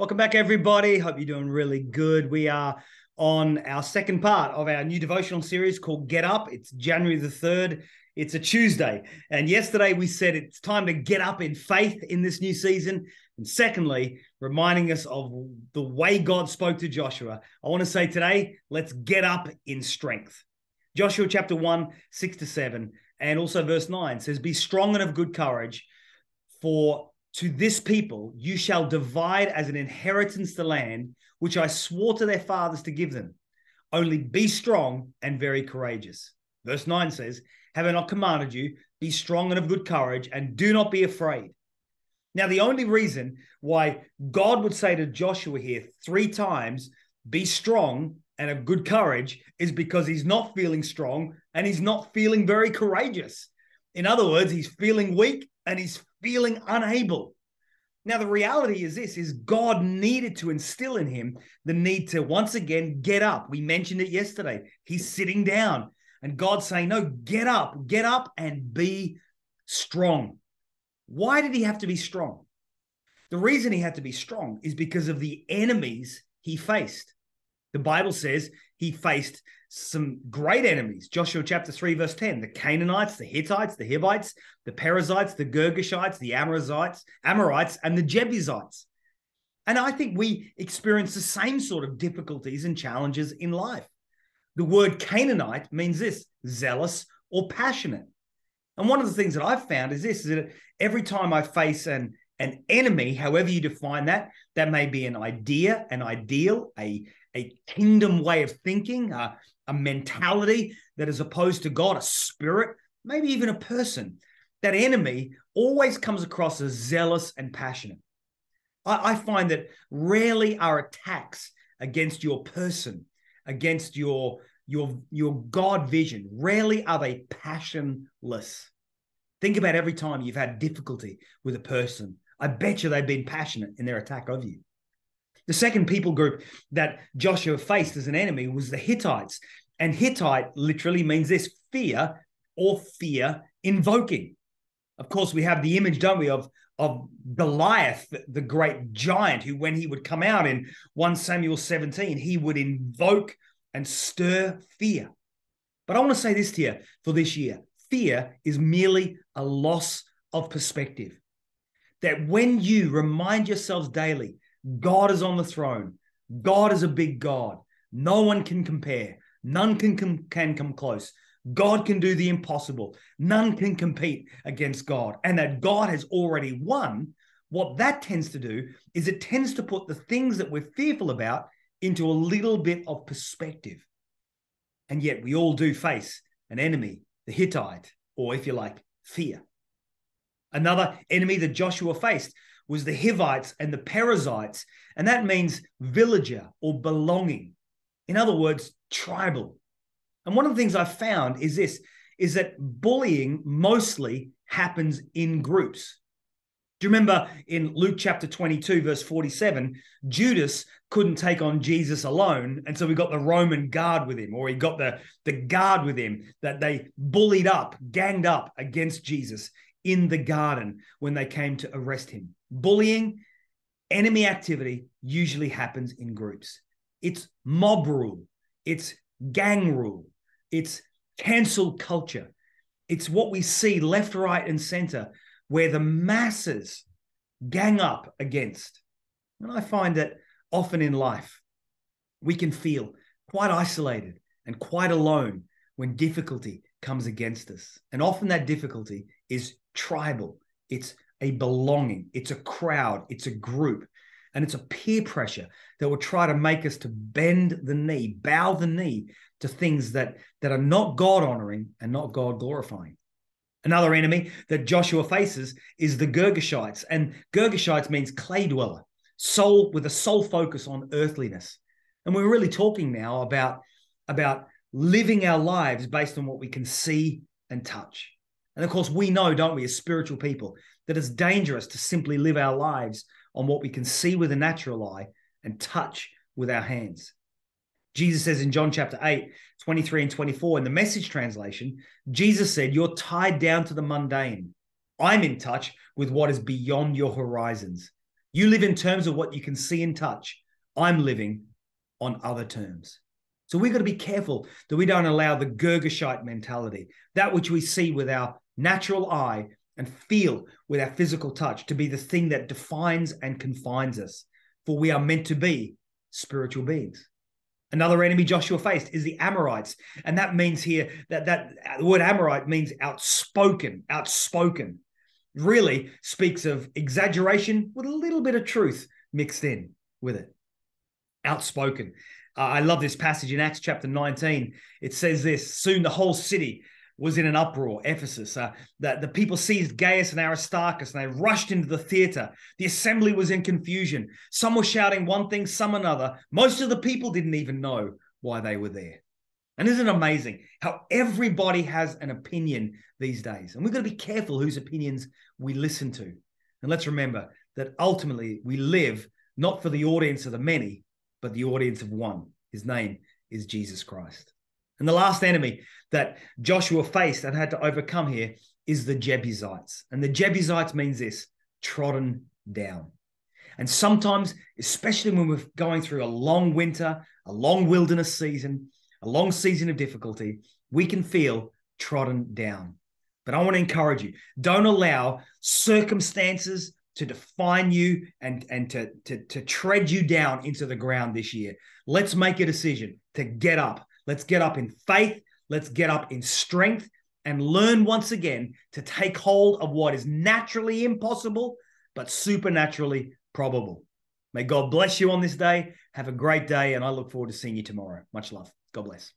Welcome back, everybody. Hope you're doing really good. We are on our second part of our new devotional series called Get Up. It's January the 3rd. It's a Tuesday. And yesterday we said it's time to get up in faith in this new season. And secondly, reminding us of the way God spoke to Joshua. I want to say today, let's get up in strength. Joshua chapter 1, 6 to 7, and also verse 9 says, Be strong and of good courage, for to this people you shall divide as an inheritance the land which I swore to their fathers to give them. Only be strong and very courageous. Verse 9 says, Have I not commanded you? Be strong and of good courage, and do not be afraid. Now, the only reason why God would say to Joshua here three times, Be strong and of good courage, is because he's not feeling strong and he's not feeling very courageous. In other words, he's feeling weak and he's feeling unable. Now, the reality is this is God needed to instill in him the need to once again get up. We mentioned it yesterday. He's sitting down, and God's saying, No, get up, get up and be strong. Why did he have to be strong? The reason he had to be strong is because of the enemies he faced. The Bible says he faced some great enemies. Joshua chapter 3, verse 10 the Canaanites, the Hittites, the Hivites, the Perizzites, the Girgashites, the Amorites, Amorites, and the Jebusites. And I think we experience the same sort of difficulties and challenges in life. The word Canaanite means this zealous or passionate. And one of the things that I've found is this is that every time I face an, an enemy, however you define that, that may be an idea, an ideal, a, a kingdom way of thinking, uh, a mentality that is opposed to God, a spirit, maybe even a person, that enemy always comes across as zealous and passionate. I, I find that rarely are attacks against your person, against your your your God vision. Rarely are they passionless. Think about every time you've had difficulty with a person. I bet you they've been passionate in their attack of you. The second people group that Joshua faced as an enemy was the Hittites. And Hittite literally means this fear or fear invoking. Of course, we have the image, don't we, of, of Goliath, the great giant, who, when he would come out in 1 Samuel 17, he would invoke and stir fear. But I want to say this to you for this year fear is merely a loss of perspective. That when you remind yourselves daily God is on the throne. God is a big God. No one can compare. None can, com- can come close. God can do the impossible. None can compete against God. And that God has already won. What that tends to do is it tends to put the things that we're fearful about into a little bit of perspective. And yet we all do face an enemy, the Hittite, or if you like, fear. Another enemy that Joshua faced was the Hivites and the Perizzites, and that means villager or belonging. In other words, tribal. And one of the things I've found is this is that bullying mostly happens in groups. Do you remember in Luke chapter 22, verse 47, Judas couldn't take on Jesus alone. And so we got the Roman guard with him, or he got the, the guard with him that they bullied up, ganged up against Jesus in the garden when they came to arrest him. Bullying, enemy activity usually happens in groups. It's mob rule, it's gang rule, it's cancel culture. It's what we see left, right, and center where the masses gang up against. And I find that often in life, we can feel quite isolated and quite alone when difficulty comes against us. And often that difficulty is tribal, it's a belonging, it's a crowd, it's a group, and it's a peer pressure that will try to make us to bend the knee, bow the knee to things that, that are not God honoring and not God glorifying. Another enemy that Joshua faces is the Girgashites, and Girgashites means clay dweller, soul with a sole focus on earthliness. And we're really talking now about, about living our lives based on what we can see and touch. And of course, we know, don't we, as spiritual people, that it's dangerous to simply live our lives on what we can see with a natural eye and touch with our hands. Jesus says in John chapter 8, 23 and 24, in the message translation, Jesus said, You're tied down to the mundane. I'm in touch with what is beyond your horizons. You live in terms of what you can see and touch. I'm living on other terms. So we've got to be careful that we don't allow the Girgashite mentality, that which we see with our natural eye and feel with our physical touch, to be the thing that defines and confines us. For we are meant to be spiritual beings. Another enemy Joshua faced is the Amorites. And that means here that, that the word Amorite means outspoken, outspoken. Really speaks of exaggeration with a little bit of truth mixed in with it. Outspoken. Uh, I love this passage in Acts chapter 19. It says this Soon the whole city was in an uproar, Ephesus. Uh, that the people seized Gaius and Aristarchus and they rushed into the theater. The assembly was in confusion. Some were shouting one thing, some another. Most of the people didn't even know why they were there. And isn't it amazing how everybody has an opinion these days? And we've got to be careful whose opinions we listen to. And let's remember that ultimately we live not for the audience of the many, but the audience of one. His name is Jesus Christ. And the last enemy that Joshua faced and had to overcome here is the Jebusites. And the Jebusites means this trodden down. And sometimes, especially when we're going through a long winter, a long wilderness season, a long season of difficulty, we can feel trodden down. But I want to encourage you don't allow circumstances to define you and, and to, to, to tread you down into the ground this year. Let's make a decision to get up. Let's get up in faith Let's get up in strength and learn once again to take hold of what is naturally impossible, but supernaturally probable. May God bless you on this day. Have a great day, and I look forward to seeing you tomorrow. Much love. God bless.